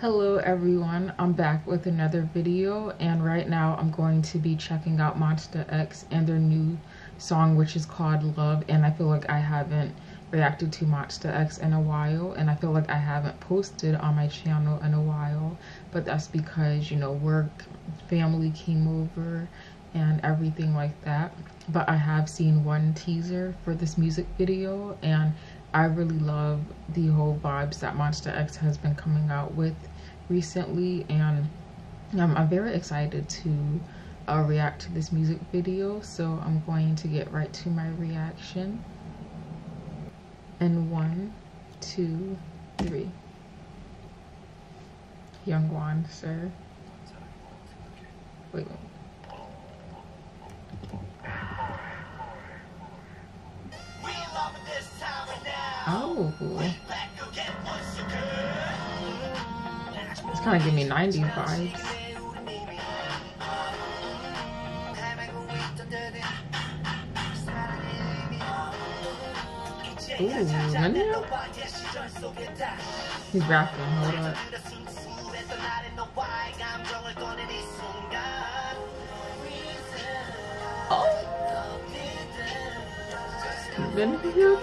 hello everyone. I'm back with another video and right now i'm going to be checking out Monsta X and their new song which is called love and i feel like i haven't reacted too much to x in a while and i feel like i haven't posted on my channel in a while but that's because you know work family came over and everything like that. But i have seen one teaser for this music video and I really love the whole vibes that Monsta X has been coming out with recently and I'm very excited to uh, react to this music video so I'm going to get right to my reaction and one two three Young Hyungwon sir wait, wait. Oh. It's kind of giving me 90s vibes. Ooh, Minhyuk? He's rapping, hold up. Oh! Minhyuk?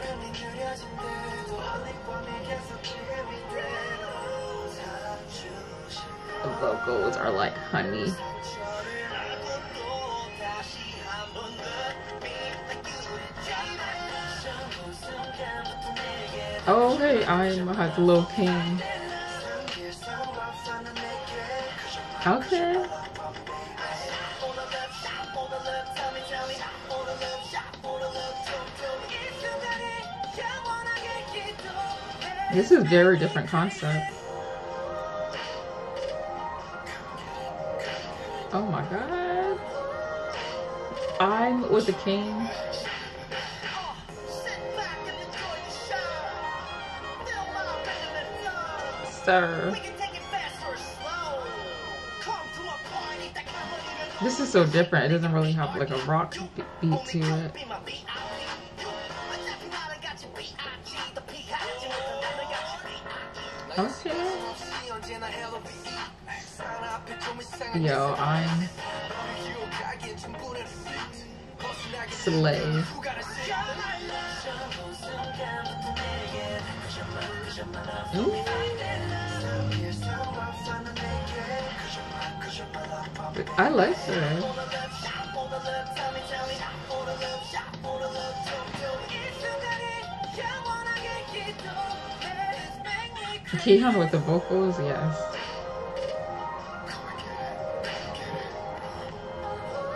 The vocals are like honey. Oh, hey, I'm a Lil King. Okay. This is very different concept. Oh my god. I'm with the king. Sir. This is so different. It doesn't really have like a rock beat to it. Okay. Yo, I'm slave. Hmm? I like that. Kihyun with the vocals, yes.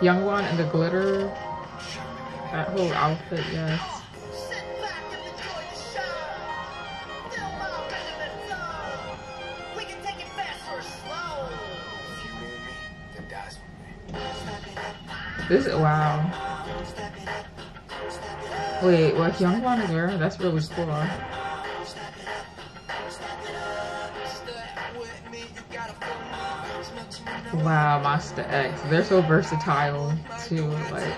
Hyungwon and the glitter. That whole outfit, yes. This is, wow. Wait, what Hyungwon is wearing? That's really cool. Wow, Monsta X. They're so versatile too. Like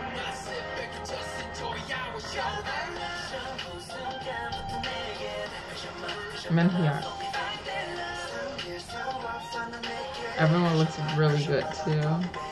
Minhyuk. Everyone looks really good too.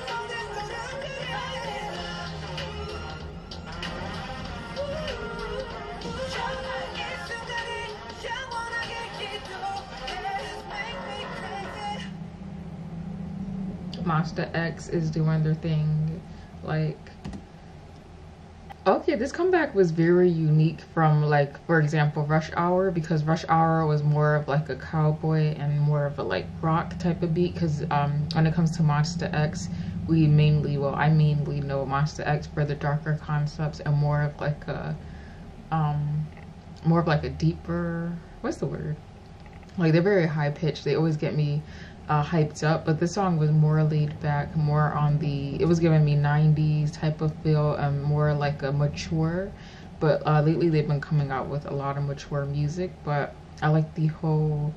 Monsta X is doing their thing. Like, okay, this comeback was very unique from like, for example, Rush Hour because Rush Hour was more of like a cowboy and more of a like rock type of beat. Because um, when it comes to Monsta X, we mainly, well, I mainly know Monsta X for the darker concepts and more of like a, um, more of like a deeper, what's the word? Like they're very high pitched. They always get me uh, hyped up, but this song was more laid back, more on the, it was giving me 90s type of feel and more like a mature. But uh, lately they've been coming out with a lot of mature music, but I like the whole,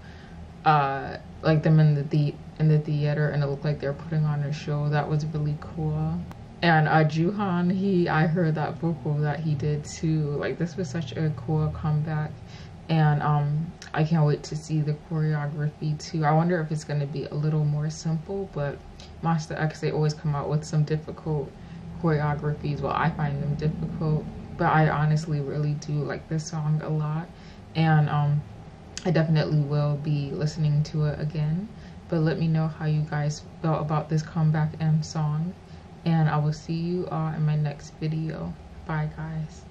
uh, like them in the, the in the theater and it looked like they're putting on a show. That was really cool. And uh, Jooheon, he, I heard that vocal that he did too. Like this was such a cool comeback and um, I can't wait to see the choreography too. I wonder if it's going to be a little more simple, but Monsta X, they always come out with some difficult choreographies. Well, I find them difficult, but I honestly really do like this song a lot. And um, I definitely will be listening to it again. But let me know how you guys felt about this comeback M song. And I will see you all in my next video. Bye, guys.